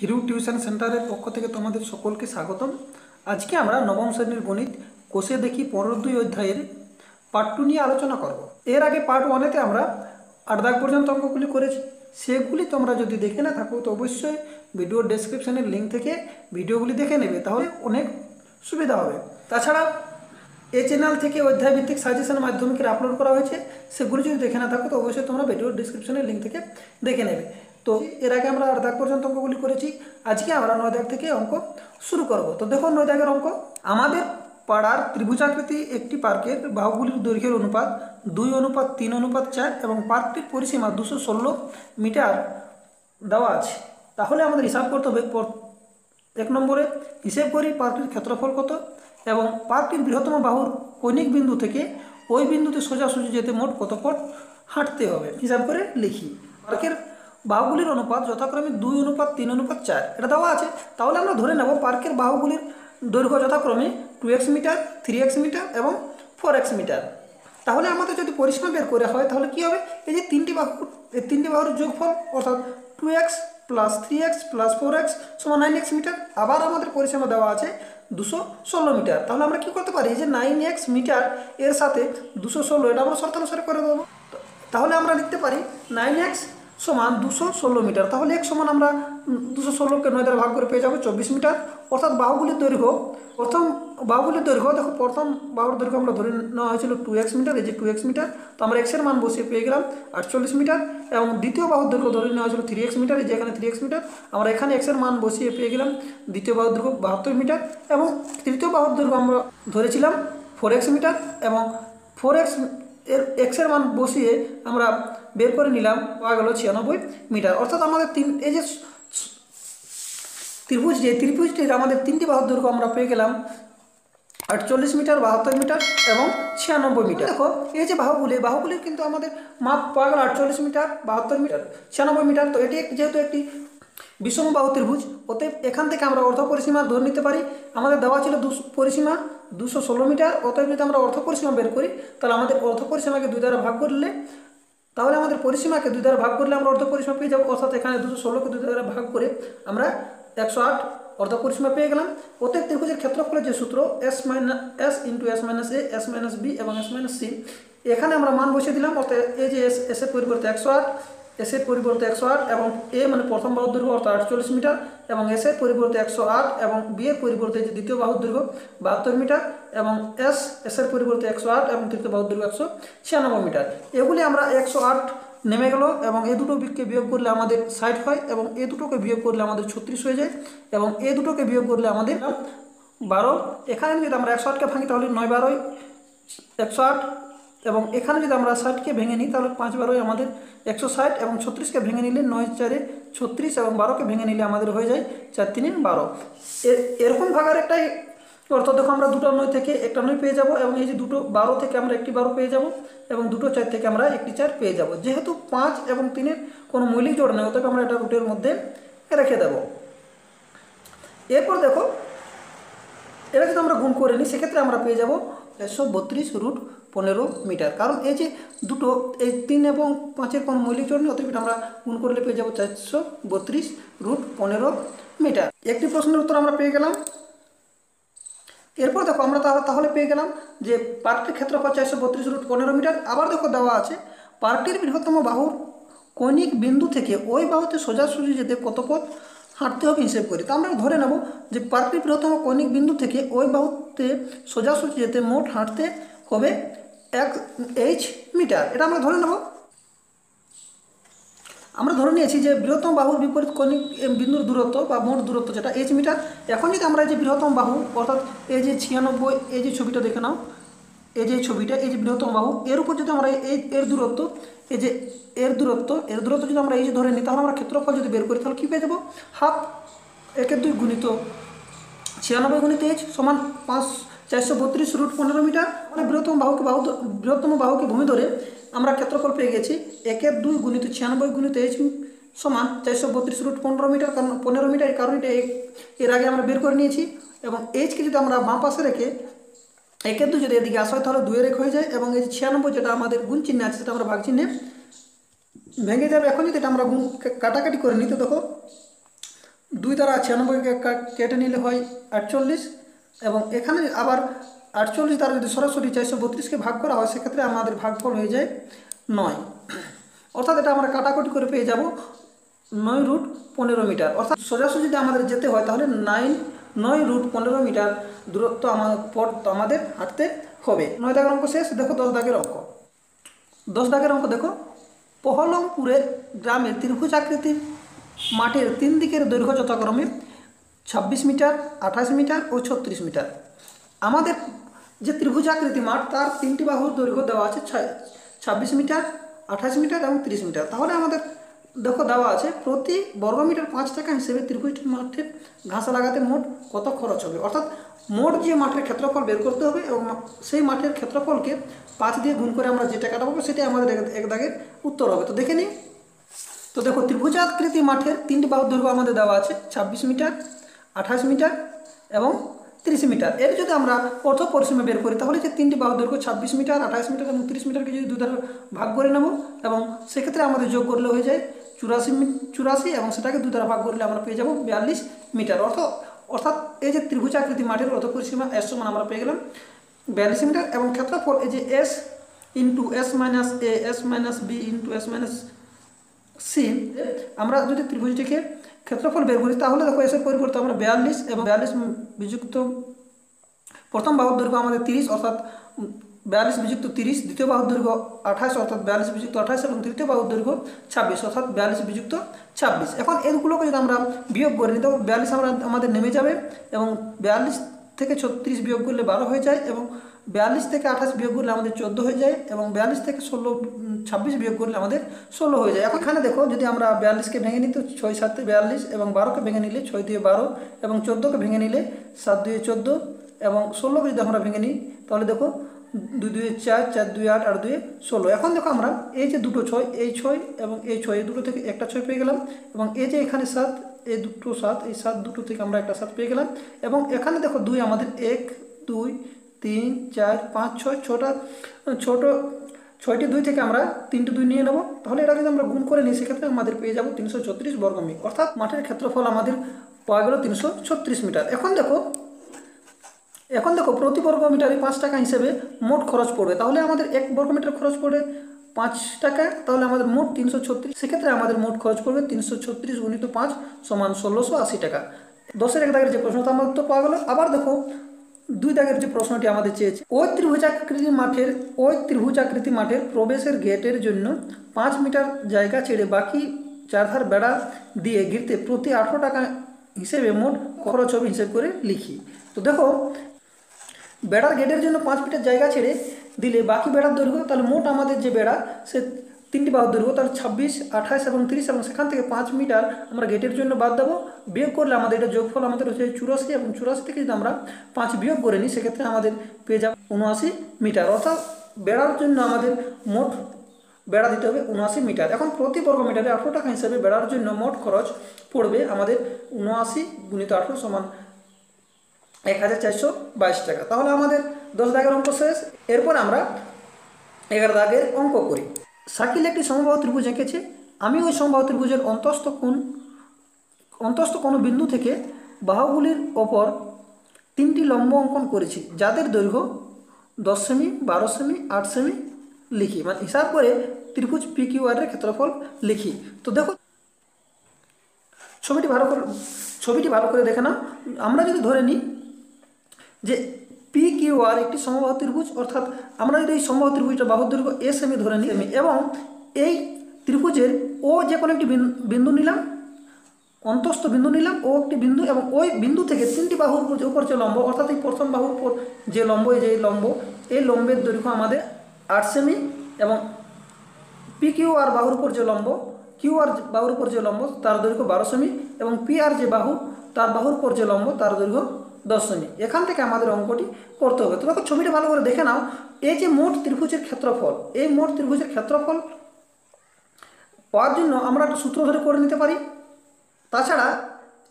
Hiru tuition সেন্টারের পক্ষ থেকে তোমাদের সকলকে স্বাগতম। আজকে আমরা নবম শ্রেণির গণিত কোষে দেখি পনেরো দুই অধ্যায়ের পার্ট টু নিয়ে আলোচনা করব। এর আগে পার্ট ওয়ানেতে আমরা আট দাগ পর্যন্ত অঙ্কগুলি করেছি। সেগুলি তোমরা যদি দেখে না থাকো, তো অবশ্যই ভিডিওর ডেসক্রিপশানের লিঙ্ক থেকে ভিডিওগুলি দেখে নেবে, তাহলে অনেক সুবিধা হবে। তাছাড়া এই চ্যানেল থেকে অধ্যায় ভিত্তিক সাজেশন মাধ্যমিকের আপলোড করা হয়েছে, সেগুলি যদি দেখে না থাকো, তো অবশ্যই তোমরা ভিডিওর ডিসক্রিপশনের লিঙ্ক থেকে দেখে নেবে। তো এর আগে আমরা আট দাগ পর্যন্ত অঙ্কগুলি করেছি। আজকে আমরা নয় দাগ থেকে অঙ্ক শুরু করব। তো দেখো নয় দাগের অঙ্ক। আমাদের পাড়ার ত্রিভুজাকৃতি একটি পার্কের বাহুগুলির দৈর্ঘ্যের অনুপাত দুই অনুপাত তিন অনুপাত চার এবং পার্কটির পরিসীমা দুশো ষোলো মিটার দেওয়া আছে। তাহলে আমাদের হিসাব করতে হবে এক নম্বরে হিসেব করি পার্কটির ক্ষেত্রফল কত এবং পার্কটির বৃহত্তম বাহুর কৌণিক বিন্দু থেকে ওই বিন্দুতে সোজাসুজি যেতে মোট কত পথ হাঁটতে হবে। হিসাব করে লিখি। পার্কের বাহুগুলির অনুপাত যথাক্রমে দুই অনুপাত, তিন অনুপাত, চার। এটা দেওয়া আছে। তাহলে আমরা ধরে নেব পার্কের বাহুগুলির দৈর্ঘ্য যথাক্রমে two x metre three x metre এবং ফোর এক্স মিটার তাহলে আমাদের যদি পরিসীমা বের করা হয়, তাহলে কী হবে? এই যে তিনটি বাহু, এই তিনটি বাহুর যোগফল অর্থাৎ two x plus three x plus four x সমান নাইন এক্স মিটার আবার আমাদের পরিসীমা দেওয়া আছে দুশো ষোলো মিটার তাহলে আমরা কি করতে পারি? যে নাইন এক্স মিটার এর সাথে দুশো ষোলো, এটা আমরা শর্তানুসারে করে দেবো। তাহলে আমরা লিখতে পারি নাইন এক্স সমান দুশো ষোলো মিটার। তাহলে এক সমান আমরা দুশো ষোলোকে নয় দ্বারা ভাগ করে পেয়ে যাব চব্বিশ মিটার। অর্থাৎ বাহুগুলির দৈর্ঘ্য, প্রথম বাহুগুলির দৈর্ঘ্য, দেখো প্রথম বাহুর দৈর্ঘ্য আমরা ধরে নেওয়া হয়েছিল টু এক্স মিটার, এই যে টু এক্স মিটার, তো আমরা এক্সের মান বসিয়ে পেয়ে গেলাম আটচল্লিশ মিটার। এবং দ্বিতীয় বাহুর দৈর্ঘ্য ধরে নেওয়া হয়েছিল থ্রি এক্স মিটার, এই যে এখানে থ্রি এক্স মিটার, আমরা এখানে এক্সের মান বসিয়ে পেয়ে গেলাম দ্বিতীয় বাহুর দৈর্ঘ্য বাহাত্তর মিটার। এবং তৃতীয় বাহুর দৈর্ঘ্য আমরা ধরেছিলাম ফোর এক্স মিটার, এবং ফোর এক্স এর এক্সের মান বসিয়ে আমরা বের করে নিলাম, পাওয়া গেল ছিয়ানব্বই মিটার। অর্থাৎ আমাদের তিন, এই যে ত্রিভুজ, যে ত্রিভুজটির আমাদের তিনটি বাহুর দৈর্ঘ্য আমরা পেয়ে গেলাম আটচল্লিশ মিটার, বাহাত্তর মিটার এবং ছিয়ানব্বই মিটার। দেখো, এই যে বাহুগুলি, বাহুগুলির কিন্তু আমাদের মাপ পাওয়া গেল আটচল্লিশ মিটার, বাহাত্তর মিটার, ছিয়ানব্বই মিটার। তো এটি যেহেতু একটি বিষম বাহু ত্রিভুজ, অতএব এখান থেকে আমরা অর্ধ পরিসীমা ধরে নিতে পারি। আমাদের দেওয়া ছিল দু পরিসীমা দুশো ষোলো মিটার, অতএব যদি আমরা অর্থ পরিসীমা বের করি, তাহলে আমাদের অর্থ পরিসীমাকে দুই দ্বারা ভাগ করলে, তাহলে আমাদের পরিসীমাকে দুই দ্বারা ভাগ করলে আমরা অর্ধ পরিসীমা পেয়ে যাব, অর্থাৎ এখানে দুশো ষোলোকে দুই দ্বারা ভাগ করে আমরা একশো আট অর্ধ পরিসীমা পেয়ে গেলাম। প্রত্যেক ত্রিভুজের ক্ষেত্রফলের যে সূত্র s minus s into s minus a s minus b এবং এস মাইনাস সি এখানে আমরা মান বসিয়ে দিলাম অর্থাৎ এই যে এস এসের পরিবর্তে একশো আট এসের পরিবর্তে একশো আট এবং এ মানে প্রথম বাহুর দৈর্ঘ্য অর্থাৎ আটচল্লিশ মিটার এবং এসের পরিবর্তে একশো আট এবং বি এর পরিবর্তে যে দ্বিতীয় বাহুর দৈর্ঘ্য, বাহাত্তর মিটার এবং এস এসের পরিবর্তে একশো আট এবং তৃতীয় বাহুর দৈর্ঘ্য একশো ছিয়ানব্বই মিটার। এগুলি আমরা একশো আট নেমে গেল এবং এই দুটো বিককে বিয়োগ করলে আমাদের ষাট হয় এবং এ দুটোকে বিয়োগ করলে আমাদের ছত্রিশ হয়ে যায় এবং এ দুটোকে বিয়োগ করলে আমাদের বারো। এখানে যদি আমরা একশো আটকে ভাঙি তাহলে নয় বারোই, একশো আট এবং এখানে যদি আমরা ষাটকে ভেঙে নিই, তাহলে পাঁচ বারোই আমাদের একশো ষাট এবং ছত্রিশকে ভেঙে নিলে নয় চারে ছত্রিশ এবং বারোকে ভেঙে নিলে আমাদের হয়ে যায় চার, তিনে বারো। এরকম ভাগার একটাই অর্থাৎ দেখো আমরা দুটো নয় থেকে একটা নয় পেয়ে যাব এবং এই যে দুটো বারো থেকে আমরা একটি বারো পেয়ে যাব এবং দুটো চার থেকে আমরা একটি চার পেয়ে যাব। যেহেতু পাঁচ এবং তিনের কোনো মৌলিক জোড় নেই, অতএব আমরা এটা রুটের মধ্যে রেখে দেব। এরপর দেখো এটা যদি আমরা গুণ করে নিই, সেক্ষেত্রে আমরা পেয়ে যাব একশো বত্রিশ রুট পনেরো মিটার। কারণ এই যে দুটো, এই তিন এবং পাঁচের কোনো মৌলিক জোড় নেই আমরা গুণ করলে পেয়ে যাব চারশো বত্রিশ রুট পনেরো মিটার। একটি প্রশ্নের উত্তর আমরা পেয়ে গেলাম। এরপর দেখো আমরা তাহলে পেয়ে গেলাম যে পার্কটির ক্ষেত্রফল চারশো বত্রিশ রুট পনেরো মিটার। আবার দেখো দেওয়া আছে, পার্কটির বৃহত্তম বাহুর কৌণিক বিন্দু থেকে ওই বাহুতে সোজাসুজি যেতে কত পথ? হাঁটতে হবে হিসেব করি। তো আমরা ধরে নেব যে বৃহত্তম কৌণিক বিন্দু থেকে ওই বাহুতে সোজাসুজি যেতে মোট হাঁটতে হবে এক এইচ মিটার এটা আমরা ধরে নেব। আমরা ধরে নিয়েছি যে বৃহত্তম বাহুর বিপরীত কৌণিক বিন্দুর দূরত্ব বা মোট দূরত্ব যেটা এইচ মিটার এখন যদি আমরা যে বৃহত্তম বাহু, অর্থাৎ এই যে ছিয়ানব্বই, এই যে ছবিটা দেখে নাও এই যে ছবিটা, এই যে বৃহত্তম বাহু, এর উপর যদি আমরা এই, এর দূরত্ব, এই যে এর দূরত্ব এর দূরত্ব যদি আমরা এই যে ধরে নিই, তাহলে আমরা ক্ষেত্রফল যদি বের করি, তাহলে কী পেয়ে যাব? হাফ একের দুই গুণিত ছিয়ানব্বই গুণিত এইচ সমান পাঁচ, চারশো বত্রিশ রুট পনেরো মিটার। মানে বৃহত্তম বাহুকে, বাহু বৃহত্তম বাহুকে ভূমি ধরে আমরা ক্ষেত্রফল পেয়ে গেছি একের দুই গুণিত ছিয়ানব্বই গুণিত এইচ সমান চারশো বত্রিশ রুট পনেরো মিটার, কারণ পনেরো মিটার কারণ এটা এর আগে আমরা বের করে নিয়েছি। এবং এইচকে যদি আমরা বাঁ পাশে রেখে একের দুই যদি এদিকে আসা হয় তাহলে দুইয়ের এক হয়ে যায় এবং এই ছিয়ানব্বই যেটা আমাদের গুণ চিহ্নে আছে, সেটা আমরা ভাগ চিহ্নে ভেঙে যাবে এখন যদি এটা আমরা গুণ কাটাকাটি করে নিতে দেখো। দুই দ্বারা ছিয়ানব্বইকে কেটে নিলে হয় আটচল্লিশ এবং এখানে আবার আটচল্লিশ দ্বারা যদি সরাসরি চারশো বত্রিশকে ভাগ করা হয়, সেক্ষেত্রে আমাদের ভাগফল হয়ে যায় নয়। অর্থাৎ এটা আমরা কাটাকুটি করে পেয়ে যাব নয় রুট পনেরো মিটার। অর্থাৎ সোজাসুজি যদি আমাদের যেতে হয়, তাহলে নাইন নয় রুট পনেরো মিটার দূরত্ব আমার পর আমাদের হাঁটতে হবে। নয় দাগের অঙ্ক শেষ, দেখো দশ দাগের অঙ্ক। দশ দাগের অঙ্ক দেখো। পহলমপুরের গ্রামের ত্রিভুজাকৃতির মাঠের তিন দিকের দৈর্ঘ্য যথাক্রমে ছাব্বিশ মিটার, আঠাশ মিটার ও ছত্রিশ মিটার। আমাদের যে ত্রিভুজাকৃতি মাঠ, তার তিনটি বাহুর দৈর্ঘ্য দেওয়া আছে ছাব্বিশ মিটার, আঠাশ মিটার এবং তিরিশ মিটার। তাহলে আমাদের দেখো দেওয়া আছে, প্রতি বর্গমিটার পাঁচ টাকা হিসেবে ত্রিভুজটির মাঠে ঘাসা লাগাতে মোট কত খরচ হবে? অর্থাৎ মোট যে মাঠের ক্ষেত্রফল বের করতে হবে এবং সেই মাঠের ক্ষেত্রফলকে পাঁচ দিয়ে গুণ করে আমরা যে টাকাটা পাবো সেটাই আমাদের এক- দাগের উত্তর হবে। তো দেখে নিই তো দেখো, ত্রিভুজাকৃতি মাঠের তিনটি বাহুর দৈর্ঘ্য আমাদের দেওয়া আছে, ছাব্বিশ মিটার, আঠাশ মিটার এবং তিরিশ মিটার। এর যদি আমরা অর্থ পরিসীমা বের করি, তাহলে যে তিনটি বাহুর দৈর্ঘ্য ছাব্বিশ মিটার, আঠাশ মিটার এবং তিরিশ মিটারকে যদি দু দ্বারা ভাগ করে নেব এবং সেক্ষেত্রে আমাদের যোগ করলে হয়ে যায় চুরাশি চুরাশি এবং সেটাকে দু দ্বারা ভাগ করলে আমরা পেয়ে যাব বিয়াল্লিশ মিটার। অর্থ অর্থাৎ এই যে ত্রিভুজাকৃতি মাঠের অর্থ পরিসীমা এস সমান আমরা পেয়ে গেলাম বিয়াল্লিশ মিটার এবং ক্ষেত্রফল এই যে s into s minus a, s minus b into s minus c. আমরা যদি ত্রিভুজটিকে ক্ষেত্রফল বের করি তাহলে দেখো এসের পরিবর্তে আমরা বিয়াল্লিশ এবং বিয়াল্লিশ বিযুক্ত প্রথম বাহুর দৈর্ঘ্য আমাদের তিরিশ, অর্থাৎ বিয়াল্লিশ বিযুক্ত তিরিশ, দ্বিতীয় বাহুর দৈর্ঘ্য আঠাশ, অর্থাৎ বিয়াল্লিশ বিযুক্ত আঠাশ এবং তৃতীয় বাহুর দৈর্ঘ্য ছাব্বিশ, অর্থাৎ বিয়াল্লিশ বিযুক্ত ছাব্বিশ। এখন এগুলোকে যদি আমরা বিয়োগ করি তবে বিয়াল্লিশ আমরা আমাদের নেমে যাবে এবং বিয়াল্লিশ থেকে ছত্রিশ বিয়োগ করলে বারো হয়ে যায় এবং বিয়াল্লিশ থেকে আঠাশ বিয়োগ করলে আমাদের চোদ্দ হয়ে যায় এবং বিয়াল্লিশ থেকে ষোলো ছাব্বিশ বিয়োগ করলে আমাদের ষোলো হয়ে যায়। এখন দেখো, যদি আমরা বিয়াল্লিশকে ভেঙে নিই, তো ছয় সাতে বিয়াল্লিশ এবং বারোকে ভেঙে নিলে ছয় দিয়ে বারো এবং চোদ্দোকে ভেঙে নিলে সাত দুয়ে চোদ্দ এবং ষোলোকে যদি আমরা ভেঙে নিই, তাহলে দেখো দুই দুয়ে চার চার দুই আট আর দুয়ে ষোলো। এখন দেখো আমরা এই যে দুটো ছয়, এই ছয় এবং এই ছয়, এই দুটো থেকে একটা ছয় পেয়ে গেলাম এবং এই যে এখানে সাত, এই দুটো সাত, এই সাত দুটো থেকে আমরা একটা সাত পেয়ে গেলাম এবং এখানে দেখো দুই আমাদের এক, দুই, তিন, চার, পাঁচ, ছয়, ছটা, ছোট ছয়টি দুই থেকে আমরা তিনটি দুই নিয়ে নেব। তাহলে এটা যদি আমরা গুণ করে নিই, সেক্ষেত্রে আমাদের পেয়ে যাব তিনশো ছত্রিশ বর্গমি অর্থাৎ মাঠের ক্ষেত্রফল আমাদের পাওয়া গেল তিনশো ছত্রিশ মিটার। এখন দেখো এখন দেখো প্রতি বর্গ মিটারে পাঁচ টাকা হিসেবে মোট খরচ পড়বে। তাহলে আমাদের এক বর্গ মিটার খরচ পড়বে পাঁচ টাকা। তাহলে আমাদের মোট তিনশো ছত্রিশ, সেক্ষেত্রে আমাদের মোট খরচ পড়বে তিনশো ছত্রিশ গুণিত পাঁচ সমান ষোলোশো আশি টাকা। দশের এক দাগের যে প্রশ্নটা আমাদের তো পাওয়া গেল, আবার দেখো দুই দাগের যে প্রশ্নটি আমাদের চেয়েছে ওই ত্রিভুজাকৃতি মাঠের ওই ত্রিভুজাকৃতি মাঠের প্রবেশের গেটের জন্য পাঁচ মিটার জায়গা ছেড়ে বাকি চারধার বেড়া দিয়ে ঘিরতে প্রতি আঠেরো টাকা হিসেবে মোট খরচ হবে হিসেব করে লিখি। তো দেখো, বেড়ার গেটের জন্য পাঁচ মিটার জায়গা ছেড়ে দিলে বাকি বেড়ার দৈর্ঘ্য, তাহলে মোট আমাদের যে বেড়া, সে তিনটি বাহুর দৈর্ঘ্য তাহলে ছাব্বিশ, আঠাশ এবং তিরিশ এবং সেখান থেকে পাঁচ মিটার আমরা গেটের জন্য বাদ দেবো। বিয়োগ করলে আমাদের এটা যোগফল আমাদের হচ্ছে চুরাশি এবং চুরাশি থেকে যদি আমরা পাঁচ বিয়োগ করে নিই, সেক্ষেত্রে আমাদের পেয়ে যাব উনআশি মিটার। অর্থাৎ বেড়ার জন্য আমাদের মোট বেড়া দিতে হবে উনআশি মিটার। এখন প্রতি বর্গ মিটারে আঠেরো টাকা হিসাবে বেড়ার জন্য মোট খরচ পড়বে আমাদের উনআশি গুণিত আঠেরো সমান এক হাজার চারশো বাইশ টাকা। তাহলে আমাদের দশ দাগের অঙ্ক শেষ। এরপর আমরা এগারো দাগের অঙ্ক করি। শাকিল একটি সমবাহু ত্রিভুজ এঁকেছে। আমি ওই সমবাহু ত্রিভুজের অন্তস্থ কোণ, অন্তস্থ কোনো বিন্দু থেকে বাহুগুলির ওপর তিনটি লম্ব অঙ্কন করেছি, যাদের দৈর্ঘ্য দশ সেমি, বারো সেমি, আট সেমি লিখি। মানে হিসাব করে ত্রিভুজ পি কিউ আর ক্ষেত্রফল লিখি। তো দেখো, ছবিটি ভালো করে, ছবিটি ভালো করে দেখে নাও। আমরা যদি ধরে নিই যে পি কিউ আর একটি সমবাহু ত্রিভুজ অর্থাৎ আমরা যদি এই সমবাহু ত্রিভুজটা বাহুর দৈর্ঘ্য এস এম ধরে নিই এবং এই ত্রিভুজের ও যে কোনো একটি বিন- বিন্দু নিলাম অন্তস্থ বিন্দু নিলাম ও একটি বিন্দু এবং ওই বিন্দু থেকে তিনটি বাহুর উপর যে- উপর যে লম্ব অর্থাৎ এই প্রথম বাহুর উপর যে লম্ব এই যে লম্ব এই লম্বের দৈর্ঘ্য আমাদের আট সেমি এবং পি কিউ আর বাহুর উপর যে লম্ব কিউ আর বাহুর উপর যে লম্ব তার দৈর্ঘ্য বারো সেমি এবং পি আর যে বাহু তার বাহুর উপর যে লম্ব তার দৈর্ঘ্য দশ সেমি এখান থেকে আমাদের অঙ্কটি করতে হবে। তো দেখো ছবিটা ভালো করে দেখে নাও। এই যে মোট ত্রিভুজের ক্ষেত্রফল, এই মোট ত্রিভুজের ক্ষেত্রফল পাওয়ার জন্য আমরা একটা সূত্র ধরে করে নিতে পারি। তাছাড়া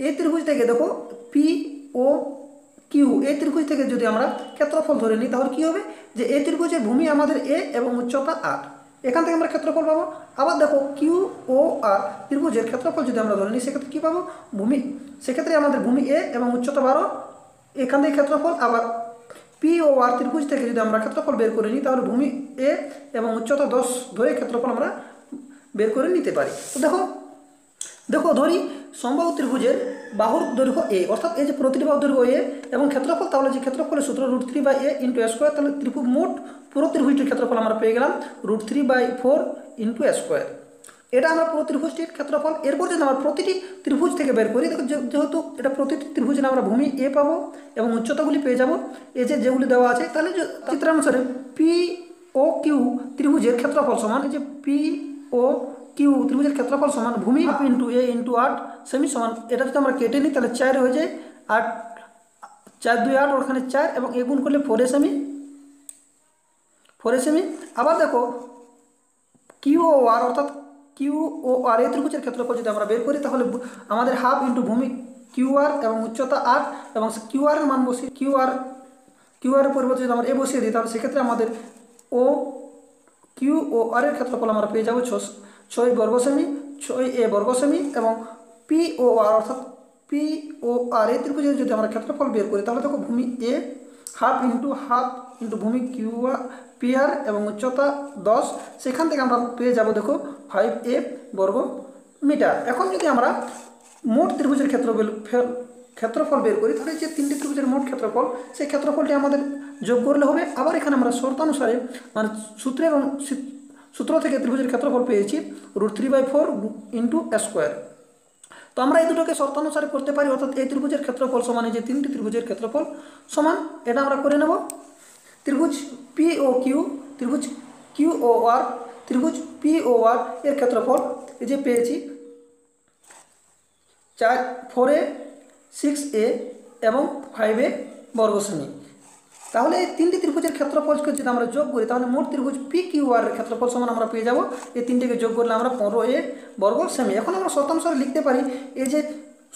এই ত্রিভুজ থেকে দেখো পি ও কিউ এই ত্রিভুজ থেকে যদি আমরা ক্ষেত্রফল ধরে নিই, তাহলে কী হবে? যে এই ত্রিভুজের ভূমি আমাদের এ এবং উচ্চতা আট। এখান থেকে আমরা ক্ষেত্রফল পাবো। আবার দেখো কিউ ও আর ত্রিভুজের ক্ষেত্রফল যদি আমরা ধরে নিই, সেক্ষেত্রে কী পাবো? ভূমি। সেক্ষেত্রে আমাদের ভূমি এ এবং উচ্চতা বারো। এখান থেকে ক্ষেত্রফল আবার পি ও আর ত্রিভুজ থেকে যদি আমরা ক্ষেত্রফল বের করে নিই, তাহলে ভূমি এ এবং উচ্চতা দশ ধরে ক্ষেত্রফল আমরা বের করে নিতে পারি। তো দেখো দেখো, ধরি সমবাহু ত্রিভুজের বাহুর দৈর্ঘ্য এ অর্থাৎ এই যে প্রতিটি বাহুর দৈর্ঘ্য এ এবং ক্ষেত্রফল, তাহলে যে ক্ষেত্রফলের সূত্র root three by a into square তাহলে ত্রিভুজ মোট পুরো ত্রিভুজটির ক্ষেত্রফল আমরা পেয়ে গেলাম root three by four into square এটা আমরা পুরো ত্রিভুজটির ক্ষেত্রফল এরপর যদি আমরা প্রতিটি ত্রিভুজ থেকে বের করি দেখো যেহেতু এটা প্রতিটি ত্রিভুজে আমরা ভূমি এ পাবো এবং উচ্চতাগুলি পেয়ে যাব এ যে যেগুলি দেওয়া আছে তাহলে চিত্রানুসারে পি ও কিউ ত্রিভুজের ক্ষেত্রফল সমান এই যে পি ও কিউ ত্রিভুজের ক্ষেত্রফল সমান ভূমি ইন্টু এ ইন্টু আট সেমি সমান এটা যদি আমরা কেটে নিই তাহলে চার হয়ে যায় আট চার দুই আট ওখানে চার এবং এ গুণ করলে ফোর সেমি ফোর সেমি আবার দেখো কিউ ও আর অর্থাৎ কিউ ও আর এই ত্রিভুজের ক্ষেত্রফল যদি আমরা বের করি, তাহলে আমাদের হাফ ইন্টু ভূমি কিউ আর এবং উচ্চতা আট এবং কিউ আর মান বসিয়ে কিউ আর কিউ আর পরিবর্তে যদি আমরা এ বসিয়ে দিই, তাহলে সেক্ষেত্রে আমাদের ও কিউ ও আর এর ক্ষেত্রফল আমরা পেয়ে যাব ছয় বর্গ সেমি ছয় এ বর্গ সেমি এবং পি ও আর অর্থাৎ পি ও আর এই ত্রিভুজের যদি আমরা ক্ষেত্রফল বের করি, তাহলে দেখো ভূমি এ হাফ ইন্টু হাফ ইন্টু ভূমি কিউ আর পি আর এবং উচ্চতা দশ, সেখান থেকে আমরা পেয়ে যাব দেখো ফাইভ এ বর্গ মিটার। এখন যদি আমরা মোট ত্রিভুজের ক্ষেত্র ক্ষেত্রফল বের করি, তাহলে যে তিনটি ত্রিভুজের মোট ক্ষেত্রফল, সেই ক্ষেত্রফলটি আমাদের যোগ করলে হবে। আবার এখানে আমরা শর্তানুসারে মানে সূত্রে এবং সূ- সূত্র থেকে ত্রিভুজের ক্ষেত্রফল পেয়েছি root three by four into square তো আমরা এই দুটোকে শর্তানুসারে করতে পারি, অর্থাৎ এই ত্রিভুজের ক্ষেত্রফল সমান এই যে তিনটি ত্রিভুজের ক্ষেত্রফল সমান, এটা আমরা করে নেব। ত্রিভুজ পি কিউ ত্রিভুজ কিউ ও আর ত্রিভুজ পি আর এর ক্ষেত্রফল এই যে পেয়েছি চার ফোর এ সিক্স এ এবং ফাইভ এ বর্গ সেমি তাহলে এই তিনটি ত্রিভুজের ক্ষেত্রফলকে যদি আমরা যোগ করি, তাহলে মোট ত্রিভুজ পি কিউ আর ক্ষেত্রফল সমান আমরা পেয়ে যাব। এই তিনটিকে যোগ করলে আমরা পনেরো এ বর্গ সেমি এখন আমরা শতাংশরে লিখতে পারি, এই যে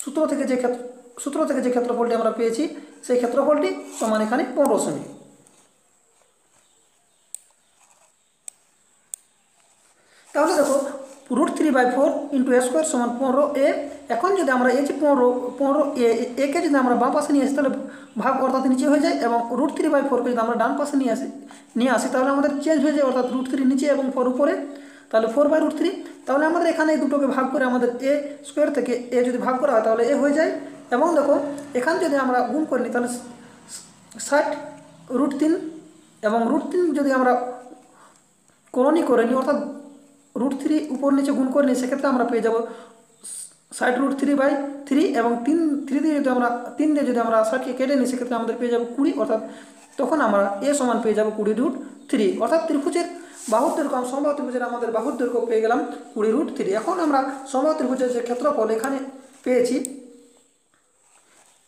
সূত্র থেকে যে ক্ষেত্র সূত্র থেকে যে ক্ষেত্রফলটি আমরা পেয়েছি, সেই ক্ষেত্রফলটি সমান এখানে পনেরো সেমি তাহলে দেখো root three by four into a square সমান পনেরো এ এখন যদি আমরা এই যে পনেরো পনেরো এ একে যদি আমরা বাম পাশে নিয়ে আসি, তাহলে ভাগ অর্থাৎ নিচে হয়ে যায় এবং রুট থ্রি বাই ফোরকে যদি আমরা ডান পাশে নিয়ে আসি নিয়ে আসি, তাহলে আমাদের চেঞ্জ হয়ে যায় অর্থাৎ রুট থ্রি নিচে এবং ফোর উপরে। তাহলে ফোর বাই রুট থ্রি তাহলে আমাদের এখানে এই দুটোকে ভাগ করে আমাদের এ স্কোয়ার থেকে এ যদি ভাগ করা হয়, তাহলে এ হয়ে যায়। এবং দেখো, এখানে যদি আমরা গুণ করে নিই, তাহলে ষাট রুট তিন এবং রুট তিন যদি আমরা করণি করে নিই, অর্থাৎ রুট থ্রি উপর নিচে গুণ করে নিই সেক্ষেত্রে আমরা পেয়ে যাব ষাট রুট থ্রি বাই থ্রি এবং তিন থ্রি দিয়ে যদি আমরা, তিন দিয়ে যদি আমরা ষাটকে কেটে নিই, সেক্ষেত্রে আমাদের পেয়ে যাব কুড়ি, অর্থাৎ তখন আমরা এ সমান পেয়ে যাব কুড়ি রুট থ্রি অর্থাৎ ত্রিভুজের বাহুর দৈর্ঘ্য সমবাহু ত্রিভুজের আমাদের বাহুর দৈর্ঘ্য পেয়ে গেলাম কুড়ি রুট থ্রি এখন আমরা সমবাহু ত্রিভুজের যে ক্ষেত্রফল এখানে পেয়েছি,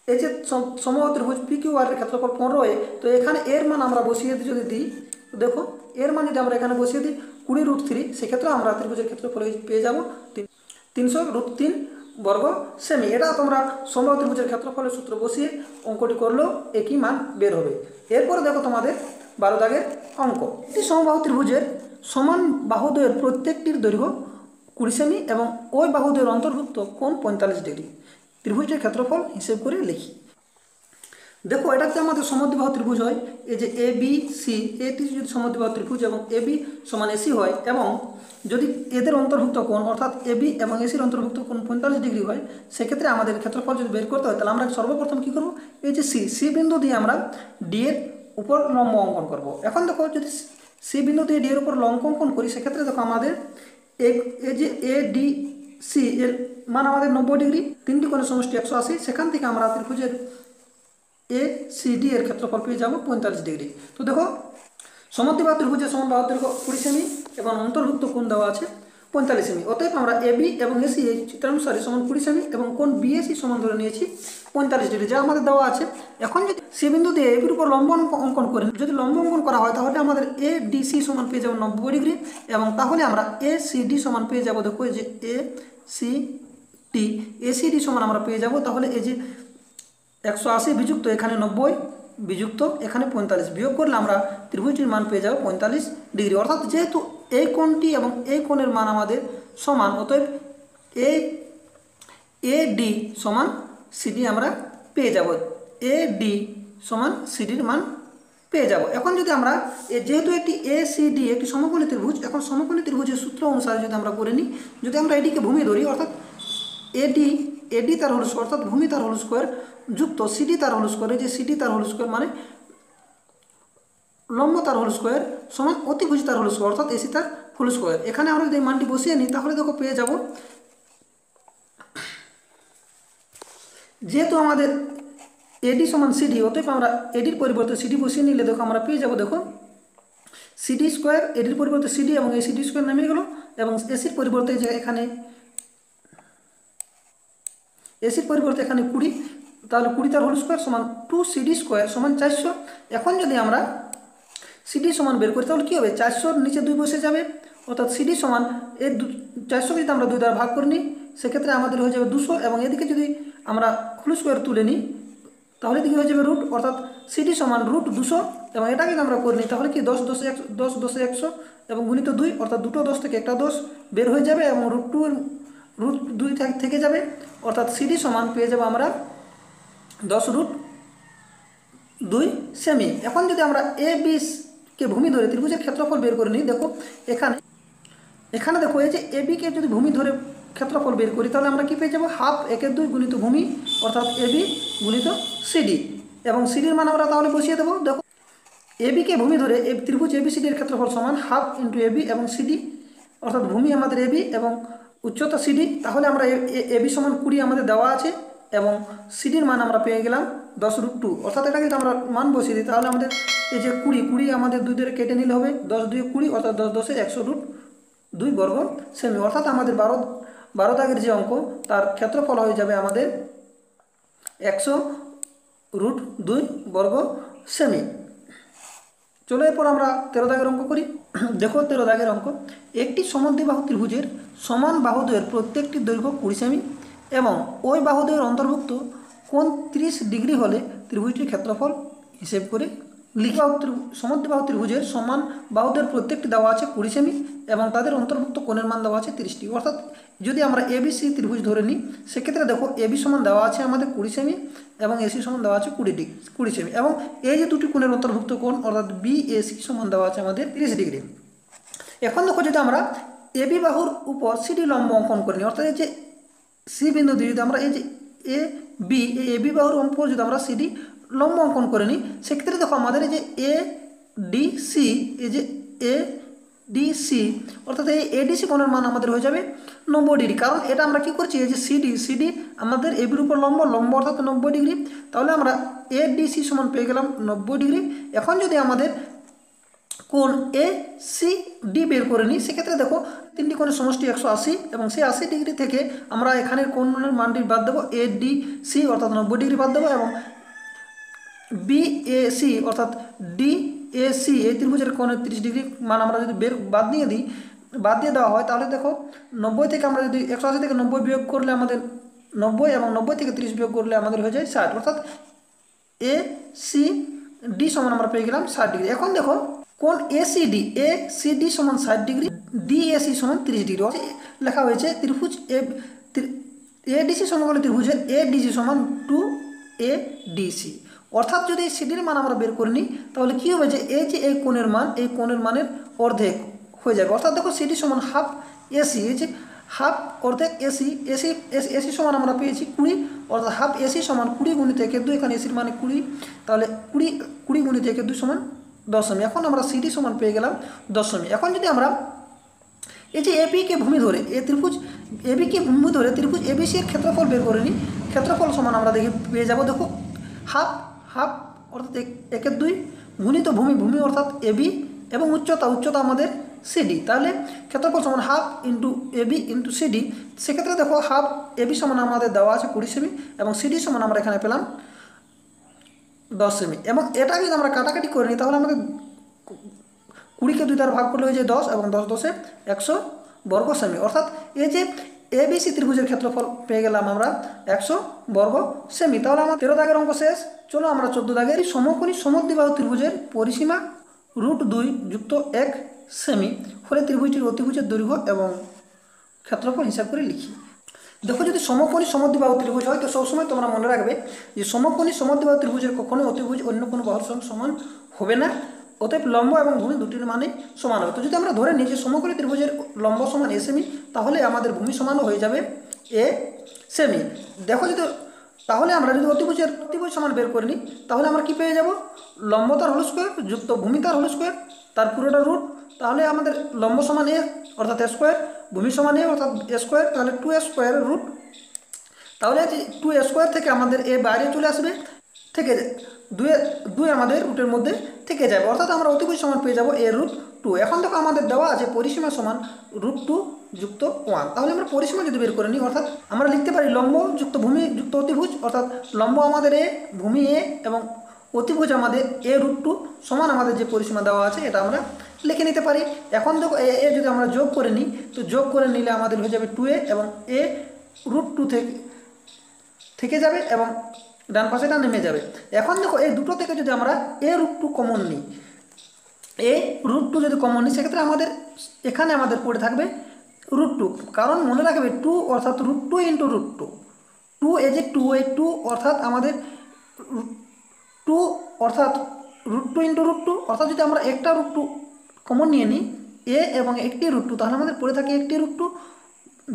এই যে সম- ত্রিভুজ পি কিউ আর ক্ষেত্রফল পনেরো তো এখানে এর মান আমরা বসিয়ে যদি দিই, দেখো, এর মান যদি আমরা এখানে বসিয়ে দিই কুড়ি রুট থ্রি, সেক্ষেত্রে আমরা ত্রিভুজের ক্ষেত্রফল পেয়ে যাব তিন- তিনশো রুট তিন বর্গ সেমি। এটা তোমরা সমবাহু ত্রিভুজের ক্ষেত্রফলের সূত্র বসিয়ে অঙ্কটি করলেও একই মান বের হবে। এরপরে দেখো তোমাদের বারো দাগের অঙ্ক। একটি সমবাহু ত্রিভুজের সমান বাহুদ্বয়ের প্রত্যেকটির দৈর্ঘ্য কুড়ি সেমি এবং ওই বাহুদ্বয়ের অন্তর্ভুক্ত কোণ পঁয়তাল্লিশ ডিগ্রি। ত্রিভুজটির ক্ষেত্রফল হিসেব করে লিখি। দেখো এটা যদি আমাদের সমদ্বিবাহু ত্রিভুজ হয়, এই যে এ বি সি এটি যদি সমদ্বিবাহু ত্রিভুজ এবং এ বি সমান এসি হয়, এবং যদি এদের অন্তর্ভুক্ত কোণ, অর্থাৎ এ বি এবং এসির অন্তর্ভুক্ত কোণ পঁয়তাল্লিশ ডিগ্রি হয়, সেক্ষেত্রে আমাদের ক্ষেত্রফল যদি বের করতে হয়, তাহলে আমরা সর্বপ্রথম কী করব? এই যে সি সি বিন্দু দিয়ে আমরা ডি এর উপর লম্ব অঙ্কন করব। এখন দেখো, যদি সি বিন্দু দিয়ে ডি এর উপর লম্ব অঙ্কন করি, সেক্ষেত্রে দেখো আমাদের এ- যে এ ডি সি এর মান আমাদের নব্বই ডিগ্রি, তিনটি কোণের সমষ্টি একশো আশি, সেখান থেকে আমরা ত্রিভুজের এ সি ডি এর ক্ষেত্রফল পেয়ে যাব পঁয়তাল্লিশ ডিগ্রি। তো দেখো সমদ্বিবাহু ত্রিভুজের সমান বাহু দৈর্ঘ্য কুড়ি সেমি এবং অন্তর্ভুক্ত কোণ দেওয়া আছে পঁয়তাল্লিশ সেমি। অতএব আমরা এ বি এবং এসি এই চিত্রানুসারে সমান কুড়ি সেমি এবং কোণ বিএসি সমান ধরে নিয়েছি পঁয়তাল্লিশ ডিগ্রি। যা আমাদের দেওয়া আছে। এখন যদি সি দিয়ে এবির উপর লম্ব অঙ্ক- অঙ্কন করি যদি লম্ব অঙ্কন করা হয়, তাহলে আমাদের এ ডিসি সমান পেয়ে যাব নব্বই ডিগ্রি এবং তাহলে আমরা এ সি ডি সমান পেয়ে যাব দেখো যে A C D A C D সমান আমরা পেয়ে যাব, তাহলে এই যে একশো আশি বিযুক্ত, এখানে নব্বই বিযুক্ত, এখানে পঁয়তাল্লিশ। বিয়োগ করলে আমরা ত্রিভুজটির মান পেয়ে যাব পঁয়তাল্লিশ ডিগ্রি। অর্থাৎ যেহেতু এই কোণটি এবং এই কোণের মান আমাদের সমান, অতএব এ এ ডি সমান সিডি আমরা পেয়ে যাব। এ ডি সমান সিডির মান পেয়ে যাব। এখন যদি আমরা যেহেতু একটি এ, সি, ডি, একটি সমকোণী ত্রিভুজ, এখন সমকোণী ত্রিভুজের সূত্র অনুসারে যদি আমরা করে নিই, যদি আমরা এটিকে ভূমি ধরি, অর্থাৎ এডি এডি তার হোল স্কোয়ার, অর্থাৎ ভূমি তার হোল স্কোয়ার যুক্ত সিডি তার হোল স্কোয়ার যে সিডি তার হোল স্কোয়ার মানে লম্ব তার হোল স্কোয়ার সমান অতিভুজ তার হোল স্কোয়ার অর্থাৎ এসি তার হোল স্কোয়ার এখানে আমরা যদি মানটি বসিয়ে নিই, তাহলে দেখো পেয়ে যাব। যেহেতু আমাদের এডি সমান সিডি অতএব আমরা এডির পরিবর্তে সিডি বসিয়ে নিলে দেখো আমরা পেয়ে যাব, দেখো। সিডি স্কোয়ার এডির পরিবর্তে সিডি এবং এই সিডি স্কোয়ার নামিয়ে গেল, এবং এসির পরিবর্তে যে এখানে এসির পরিবর্তে এখানে কুড়ি তাহলে কুড়ি তার হোল স্কোয়ার সমান টু সিডি স্কোয়ার সমান চারশো। এখন যদি আমরা সিডি সমান বের করি, তাহলে কী হবে? চারশোর নিচে দুই বসে যাবে। অর্থাৎ সিডি সমান এর দু চারশোকে যদি আমরা দুই দ্বারা ভাগ করে নিই, সেক্ষেত্রে আমাদের হয়ে যাবে দুশো এবং এদিকে যদি আমরা হোল স্কোয়ার তুলে নিই, তাহলে এদিকে হয়ে যাবে রুট অর্থাৎ সিডি সমান রুট দুশো এবং এটাকে আমরা করে নিই, তাহলে কি দশ, দশে একশো দশ, দশে, একশো এবং গুণিত দুই, অর্থাৎ দুটো দশ থেকে একটা দশ বের হয়ে যাবে এবং রুট টু রুট দুই থেকে যাবে। অর্থাৎ সিডি সমান পেয়ে যাব আমরা দশ রুট দুই সেমি এখন যদি আমরা এ বিকে ভূমি ধরে ত্রিভুজের ক্ষেত্রফল বের করে নিই, দেখো এখানে এখানে দেখো এই যে এ বিকে যদি ভূমি ধরে ক্ষেত্রফল বের করি, তাহলে আমরা কী পেয়ে যাব? হাফ একের দুই গুণিত ভূমি, অর্থাৎ এ বি গুণিত সিডি এবং সিডির মান আমরা তাহলে বসিয়ে দেবো। দেখো এ বিকে ভূমি ধরে এই ত্রিভুজ এ বি সিডির ক্ষেত্রফল সমান হাফ ইন্টু এ বি এবং সিডি অর্থাৎ ভূমি আমাদের এ বি এবং উচ্চতা সিডি তাহলে আমরা এ বি সমান কুড়ি আমাদের দেওয়া আছে। এবং সিডির মান আমরা পেয়ে গেলাম দশ রুট টু অর্থাৎ এটা যদি আমরা মান বসিয়ে দিই। তাহলে আমাদের এই যে কুড়ি কুড়ি আমাদের দুই ধরে কেটে নিলে হবে দশ দুই কুড়ি, অর্থাৎ দশ দশে একশো রুট দুই বর্গ সেমি। অর্থাৎ আমাদের বারো বারো দাগের যে অঙ্ক, তার ক্ষেত্রফল হয়ে যাবে আমাদের একশো রুট দুই বর্গ সেমি। চলো এরপর আমরা তেরো দাগের অঙ্ক করি। দেখো তেরো দাগের অঙ্ক। একটি সমদ্বিবাহু ত্রিভুজের সমান বাহুদ্বয়ের প্রত্যেকটি দৈর্ঘ্য কুড়ি সেমি। এবং ওই বাহুদ্বয়ের অন্তর্ভুক্ত কোন ত্রিশ ডিগ্রি হলে ত্রিভুজটির ক্ষেত্রফল হিসেব করে লিখি বাহু ত্রিভুজের সমান বাহুদের প্রত্যেকটি দেওয়া আছে কুড়ি সেমি এবং তাদের অন্তর্ভুক্ত কোণের মান দেওয়া আছে তিরিশটি। অর্থাৎ যদি আমরা এবিসি ত্রিভুজ ধরে নিই, সেক্ষেত্রে দেখো এবি সমান দেওয়া আছে আমাদের কুড়ি সেমি এবং এসি সমান দেওয়া আছে কুড়ি ডিগ্রি কুড়ি সেমি এবং এই যে দুটি কোণের অন্তর্ভুক্ত কোণ, অর্থাৎ বি এসি সমান দেওয়া আছে আমাদের তিরিশ ডিগ্রি। এখন দেখো যদি আমরা এবি বাহুর উপর সিডি লম্ব অঙ্কন করি অর্থাৎ এই যে সি বিন্দু দিয়ে যদি আমরা এই যে এ, বি এ এবি বাহুর উপর যদি আমরা সিডি লম্ব অঙ্কন করে নিই, সেক্ষেত্রে দেখো আমাদের এই যে এ, ডি, সি, এই যে এ ডিসি অর্থাৎ এই এডিসি কোণের মান আমাদের হয়ে যাবে নব্বই ডিগ্রি। কারণ এটা আমরা কি করছি? এই যে সিডি সিডি আমাদের এবির উপর লম্ব লম্ব অর্থাৎ নব্বই ডিগ্রি। তাহলে আমরা এ ডিসি সমান পেয়ে গেলাম নব্বই ডিগ্রি। এখন যদি আমাদের কোণ এ সি ডি বের করে নিই। সেক্ষেত্রে দেখো তিনটি কোণের সমষ্টি একশো আশি এবং সেই আশি ডিগ্রি থেকে আমরা এখানের কোণের মানটি বাদ দেবো এ ডি সি অর্থাৎ নব্বই ডিগ্রি বাদ দেবো এবং বি এ সি অর্থাৎ ডি এ সি এই ত্রিভুজের কোণের তিরিশ ডিগ্রি মান আমরা যদি বের বাদ দিয়ে দিই, বাদ দিয়ে দেওয়া হয়, তাহলে দেখো নব্বই থেকে আমরা যদি একশো আশি থেকে নব্বই বিয়োগ করলে আমাদের নব্বই এবং নব্বই থেকে তিরিশ বিয়োগ করলে আমাদের হয়ে যায় ষাট। অর্থাৎ এ সি ডি সমান আমরা পেয়ে গেলাম ষাট ডিগ্রি। এখন দেখো কোন A C D A C D সমান ষাট ডিগ্রি ডি এ সি সমান তিরিশ ডিগ্রি। লেখা হয়েছে ত্রিভুজ এ এ ডিসি সমকোণী ত্রিভুজের এ ডিসি সমান টু এ ডিসি অর্থাৎ যদি এই সিডির মান আমরা বের করে নিই, তাহলে কী হবে যে এই যে এই কোণের মান, এই কোণের মানের অর্ধেক হয়ে যাবে। অর্থাৎ দেখো সিডি সমান হাফ এসি এই যে হাফ অর্ধেক এসি এসি এসি সমান আমরা পেয়েছি কুড়ি, অর্থাৎ হাফ এসি সমান কুড়ি গুণিত একে দুই, এখানে এসির মানে কুড়ি, তাহলে কুড়ি কুড়ি গুণিত একে দুই সমান দশমী। এখন আমরা সিডি সমান পেয়ে গেলাম দশমী। এখন যদি আমরা এই যে এপিকে ভূমি ধরে, এ ত্রিভুজ এবিকে ভূমি ধরে ত্রিভুজ এবিসি এর ক্ষেত্রফল বের করে নিই ক্ষেত্রফল সমান আমরা দেখি, পেয়ে যাব দেখো, হাফ হাফ, অর্থাৎ একের দুই গুণিত ভূমি ভূমি অর্থাৎ এবি এবং উচ্চতা উচ্চতা আমাদের সিডি। তাহলে ক্ষেত্রফল সমান half into AB into CD. সেক্ষেত্রে দেখো হাফ এবি সমান আমাদের দেওয়া আছে কুড়ি সেমি এবং সিডি সমান আমরা এখানে পেলাম দশ সেমি। এবং এটা যদি আমরা কাটাকাটি করে নিই, তাহলে আমাদের কুড়িকে দুই দ্বারা ভাগ করলে হয়ে যায় দশ এবং দশ দশে একশো বর্গ সেমি। অর্থাৎ এই যে এবিসি ত্রিভুজের ক্ষেত্রফল পেয়ে গেলাম আমরা একশো বর্গ সেমি। তাহলে আমার তেরো দাগের অঙ্ক শেষ। চলো আমরা চোদ্দ দাগের সমকোণী সমদ্বিবাহু ত্রিভুজের পরিসীমা রুট দুই যুক্ত এক সেমি। ফলে ত্রিভুজটির অতিভুজের দৈর্ঘ্য এবং ক্ষেত্রফল হিসাব করে লিখি। দেখো যদি সমকোণী সমদ্বিবাহু ত্রিভুজ হয়, তো সবসময় তোমরা মনে রাখবে যে সমকোণী সমদ্বিবাহু ত্রিভুজের কখনো অতিভুজ অন্য কোনো বাহুর সঙ্গে সমান হবে না। অতএব লম্ব এবং ভূমি দুটির মানে সমান হবে। তো যদি আমরা ধরে নিই যে সমকোণী ত্রিভুজের লম্ব সমান এ সেমি তাহলে আমাদের ভূমি সমানও হয়ে যাবে এ সেমি দেখো যদি, তাহলে আমরা যদি অতিভুজের অতিভুজ সমান বের করে নিই, তাহলে আমরা কি পেয়ে যাব? লম্ব তার হোল স্কোয়ার যুক্ত ভূমি তার হোল স্কোয়ার তার পুরোটা রুট তাহলে আমাদের লম্ব সমান এ অর্থাৎ স্কোয়ার ভূমি সমান অর্থাৎ স্কোয়ার তাহলে টু স্কোয়ারের রুট তাহলে টু স্কোয়ার থেকে আমাদের এ বাইরে চলে আসবে, থেকে দুই দুই আমাদের রুটের মধ্যে থেকে যাবে। অর্থাৎ আমরা অতিভুজ সমান পেয়ে যাব এ রুট টু এখন দেখো আমাদের দেওয়া আছে পরিসীমা সমান রুট টু যুক্ত ওয়ান তাহলে আমরা পরিসীমা যদি বের করে নিই, অর্থাৎ আমরা লিখতে পারি লম্ব যুক্ত ভূমি, যুক্ত অতিভুজ, অর্থাৎ লম্ব আমাদের এ ভূমি এ এবং অতিভুজ আমাদের এ রুট টু সমান আমাদের যে পরিসীমা দেওয়া আছে, এটা আমরা লিখে নিতে পারি। এখন দেখো, এ যদি আমরা যোগ করে নিই, তো যোগ করে নিলে আমাদের হয়ে যাবে টু এ এবং এ রুট টু থেকে থেকে যাবে এবং ডান পাশে পাশেটা নেমে যাবে। এখন দেখো, এই দুটো থেকে যদি আমরা এ রুট টু কমন নিই এ রুট টু যদি কমন নিই, সেক্ষেত্রে আমাদের এখানে আমাদের পড়ে থাকবে রুট টু কারণ মনে রাখবে টু অর্থাৎ root two into root two two a যে টু এ টু অর্থাৎ আমাদের টু অর্থাৎ root two into root two অর্থাৎ যদি আমরা একটা রুট টু কমন নিয়ে নিই এ এবং একটি রুট টু তাহলে আমাদের পড়ে থাকে একটি রুট টু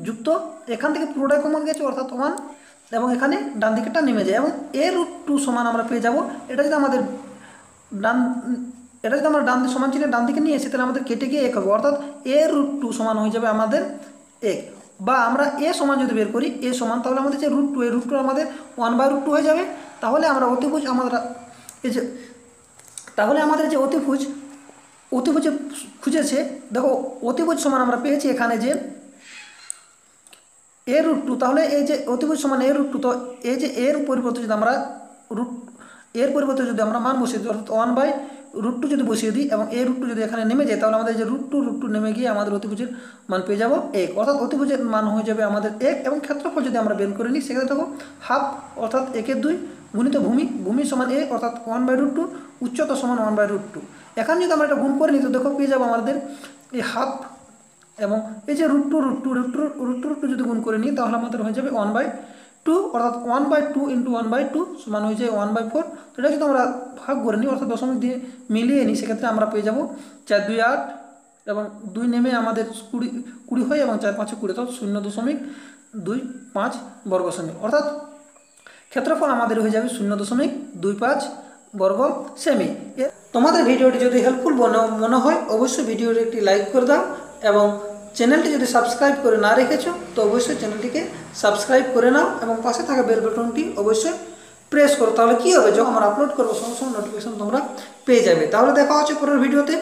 যুক্ত, এখান থেকে পুরোটাই কমন গেছে, অর্থাৎ ওয়ান, এবং এখানে ডান দিকেরটা নেমে যায়, এবং এ রুট টু সমান আমরা পেয়ে যাব, এটা যদি আমাদের ডান, এটা যদি আমরা ডান সমান চিহ্নের ডান দিকে নিয়ে এসে তাহলে আমাদের কেটে গিয়ে এক হবে, অর্থাৎ এ রুট টু সমান হয়ে যাবে আমাদের এক, বা আমরা এ সমান যদি বের করি এ সমান, তাহলে আমাদের যে রুট টু এ রুট টু আমাদের ওয়ান বাই রুট টু হয়ে যাবে, তাহলে আমরা অতিভুজ আমাদের এই যে, তাহলে আমাদের যে অতিভুজ অতিভুজ খুঁজেছে। দেখো অতিভুজ সমান আমরা পেয়েছি এখানে যে এ রুট টু তাহলে এই যে অতিভুজ সমান এ রুট টু তো এই যে এর পরিবর্তে যদি আমরা রুট এর পরিবর্তে যদি আমরা মান বসিয়ে দিই, অর্থাৎ ওয়ান বাই রুট টু যদি বসিয়ে দিই এবং এ রুট টু যদি এখানে নেমে যায়, তাহলে আমাদের যে রুট টু রুট টু নেমে গিয়ে আমাদের অতিভুজের মান পেয়ে যাব এক। অর্থাৎ অতিভুজের মান হয়ে যাবে আমাদের এক এবং ক্ষেত্রফল যদি আমরা বের করে নিই সেক্ষেত্রে দেখো হাফ অর্থাৎ একের দুই গুণিত ভূমি ভূমি সমান এক অর্থাৎ ওয়ান বাই রুট টু উচ্চতা সমান ওয়ান বাই রুট টু এখন যদি আমরা এটা গুণ করে নিই, তো দেখো পেয়ে যাব আমাদের এই হাফ এবং এই যে root two root two root two root two root two যদি গুণ করে নিই, তাহলে আমাদের হয়ে যাবে ওয়ান বাই টু অর্থাৎ one by two into one by two সমান হয়ে যায় ওয়ান বাই ফোর তো এটা যদি আমরা ভাগ করে নিই, অর্থাৎ দশমিক দিয়ে মিলিয়ে নিই, সেক্ষেত্রে আমরা পেয়ে যাব চার, দুই, আট এবং দুই নেমে আমাদের কুড়ি কুড়ি হয় এবং চার, পাঁচে কুড়ি, অর্থাৎ শূন্য দশমিক দুই পাঁচ বর্গ সেমি। অর্থাৎ ক্ষেত্রফল আমাদের হয়ে যাবে শূন্য দশমিক দুই পাঁচ বর্গ সেমি। এ- তোমাদের ভিডিওটি যদি হেল্পফুল মনে হয়, অবশ্যই ভিডিওটি একটি লাইক করে দাও এবং চ্যানেলটি যদি সাবস্ক্রাইব করে না রেখেছো, তো অবশ্যই চ্যানেলটিকে সাবস্ক্রাইব করে নাও এবং পাশে থাকা বেল বাটনটি অবশ্যই প্রেস করো। তাহলে কী হবে? যখন আমরা আপলোড করব, সঙ্গে সঙ্গে নোটিফিকেশন তোমরা পেয়ে যাবে। তাহলে দেখা হচ্ছে পরের ভিডিওতে।